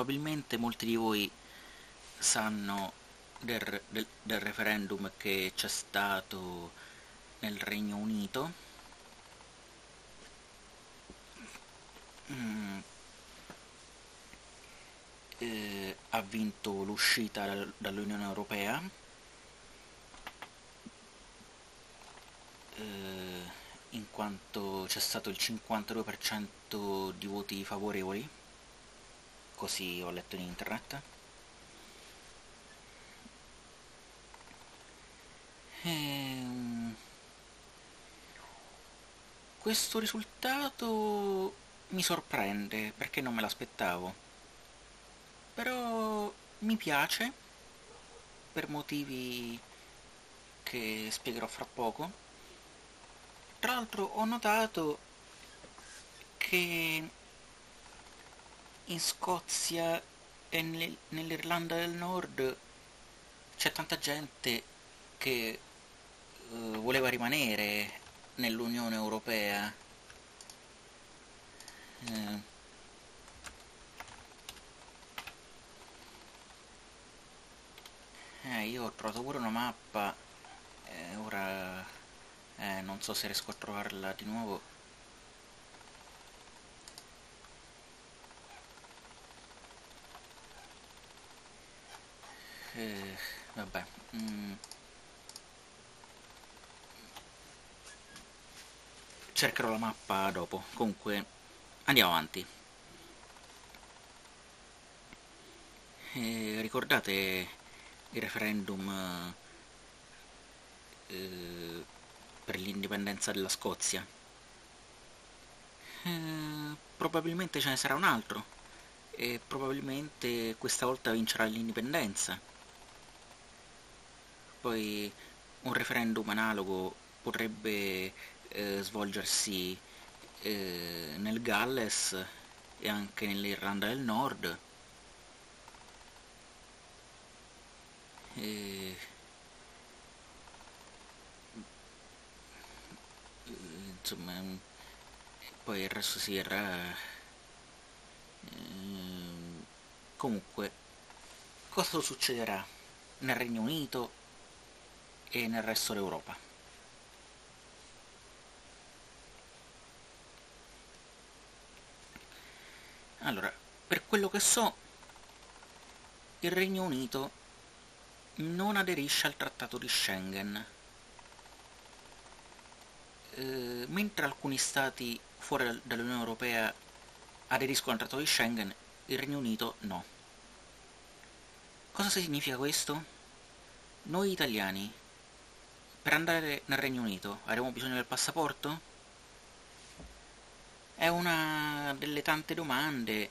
probabilmente molti di voi sanno del, del, del referendum che c'è stato nel Regno Unito. Mm. Eh, ha vinto l'uscita dall'Unione Europea. Eh, in quanto c'è stato il 52% di voti favorevoli, così ho letto in internet. Ehm, questo risultato mi sorprende perché non me l'aspettavo, però mi piace per motivi che spiegherò fra poco. Tra l'altro ho notato che in Scozia e nell'Irlanda del Nord c'è tanta gente che uh, voleva rimanere nell'Unione Europea. Eh. eh, io ho trovato pure una mappa, eh, ora eh, non so se riesco a trovarla di nuovo. Eh, vabbè. Mm. cercherò la mappa dopo. Comunque, andiamo avanti. E ricordate il referendum eh, per l'indipendenza della Scozia? Eh, probabilmente ce ne sarà un altro e probabilmente questa volta vincerà l'indipendenza. Poi un referendum analogo potrebbe eh, svolgersi eh, nel Galles e anche nell'Irlanda del Nord. E... insomma poi il resto si era ehm, comunque cosa succederà nel Regno Unito e nel resto d'Europa Allora, per quello che so, il Regno Unito non aderisce al Trattato di Schengen, eh, mentre alcuni stati fuori dall'Unione Europea aderiscono al Trattato di Schengen, il Regno Unito no. Cosa significa questo? Noi italiani, per andare nel Regno Unito, avremo bisogno del passaporto? È una delle tante domande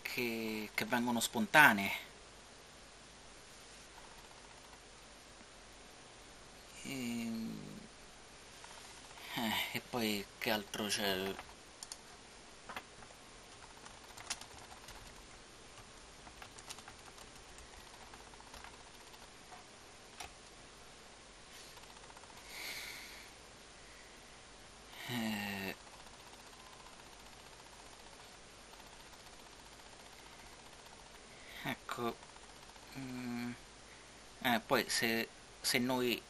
che, che vengono spontanee. E, ehm, eh, e poi che altro c'è? ecco mm, eh, poi se, se noi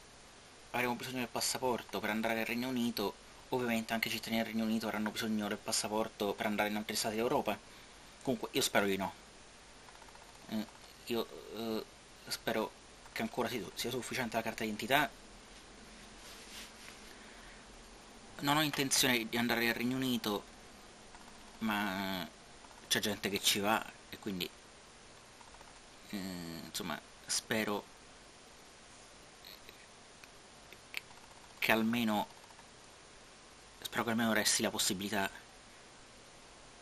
avremo bisogno del passaporto per andare nel Regno Unito ovviamente anche i cittadini del Regno Unito avranno bisogno del passaporto per andare in altri stati d'Europa. Comunque io spero di no. Eh, io eh, spero che ancora sia, sufficiente la carta d'identità. Non ho intenzione di andare nel Regno Unito ma c'è gente che ci va e quindi eh, insomma spero che almeno spero che almeno resti la possibilità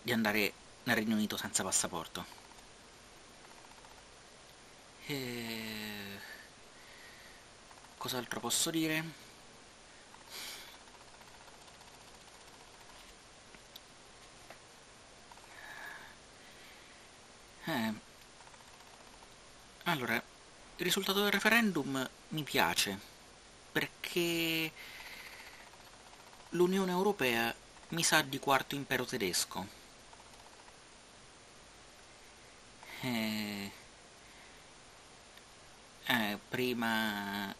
di andare nel Regno Unito senza passaporto e... cos'altro posso dire? Eh, allora, il risultato del referendum mi piace, perché l'Unione Europea mi sa di quarto impero tedesco. eh, eh, prima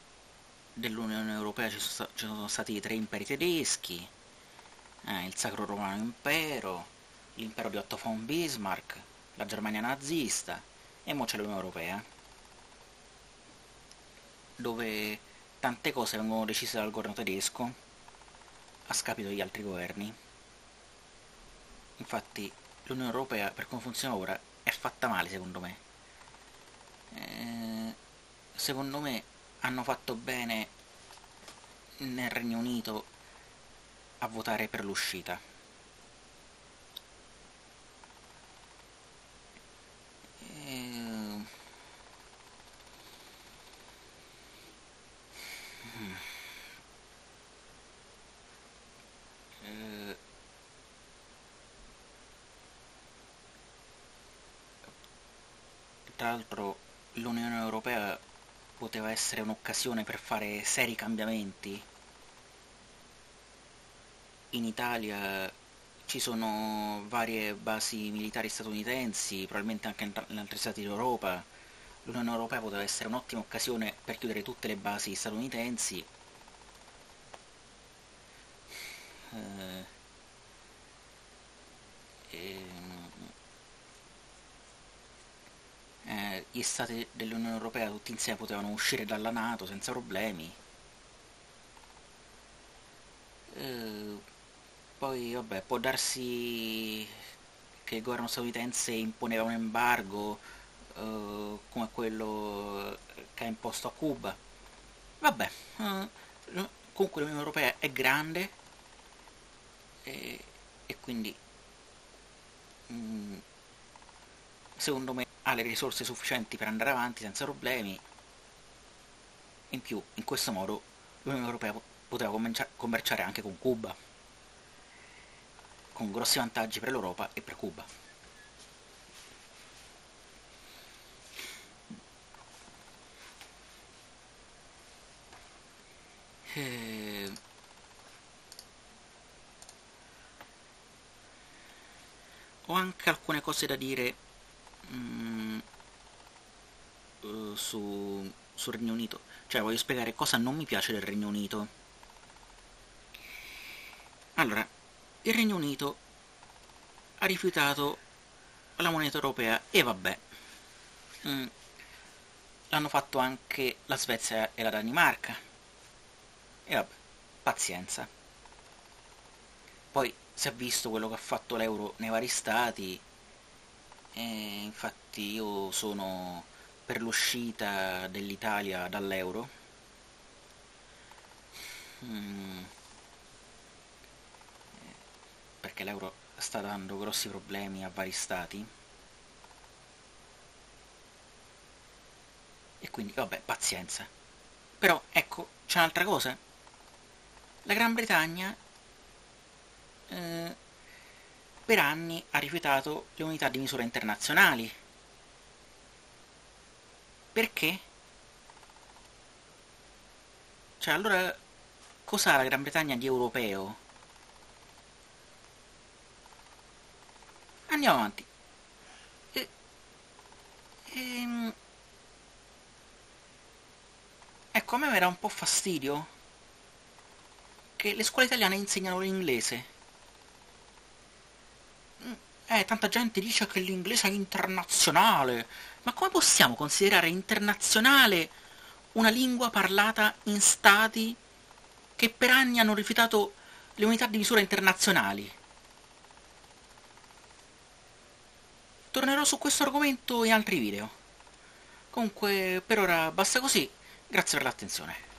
dell'Unione Europea ci sono, ci sono, stati i tre imperi tedeschi, eh, il Sacro Romano Impero, l'impero di Otto von Bismarck, la Germania nazista e ora c'è l'Unione Europea, dove tante cose vengono decise dal governo tedesco a scapito degli altri governi. Infatti l'Unione Europea, per come funziona ora, è fatta male secondo me. Eh, secondo me hanno fatto bene nel Regno Unito a votare per l'uscita. Eh, eh, tra l'altro l'Unione Europea poteva essere un'occasione per fare seri cambiamenti. In Italia ci sono varie basi militari statunitensi, probabilmente anche in altri stati d'Europa. L'Unione Europea poteva essere un'ottima occasione per chiudere tutte le basi statunitensi. Eh, eh, gli stati dell'Unione Europea tutti insieme potevano uscire dalla Nato senza problemi. Eh, poi, vabbè, può darsi che il governo statunitense imponeva un embargo eh, come quello che ha imposto a Cuba. Vabbè, eh, comunque l'Unione Europea è grande e, e quindi mm, secondo me ha le risorse sufficienti per andare avanti senza problemi. In più, in questo modo, l'Unione Europea poteva commerciare anche con Cuba, con grossi vantaggi per l'Europa e per Cuba. Eh... Ho anche alcune cose da dire mm, su, sul Regno Unito. Cioè, voglio spiegare cosa non mi piace del Regno Unito. Allora, il Regno Unito ha rifiutato la moneta europea e vabbè. Mm. L'hanno fatto anche la Svezia e la Danimarca. E vabbè, pazienza. Poi si è visto quello che ha fatto l'euro nei vari stati e infatti io sono per l'uscita dell'Italia dall'euro mm. perché l'euro sta dando grossi problemi a vari stati e quindi vabbè pazienza però ecco c'è un'altra cosa la Gran Bretagna eh, per anni ha rifiutato le unità di misura internazionali. Perché? Cioè, allora, cos'ha la Gran Bretagna di europeo? Andiamo avanti. E, ehm, ecco, a me mi era un po' fastidio che le scuole italiane insegnano l'inglese. Eh, tanta gente dice che l'inglese è internazionale. Ma come possiamo considerare internazionale una lingua parlata in stati che per anni hanno rifiutato le unità di misura internazionali? Tornerò su questo argomento in altri video. Comunque, per ora basta così. Grazie per l'attenzione.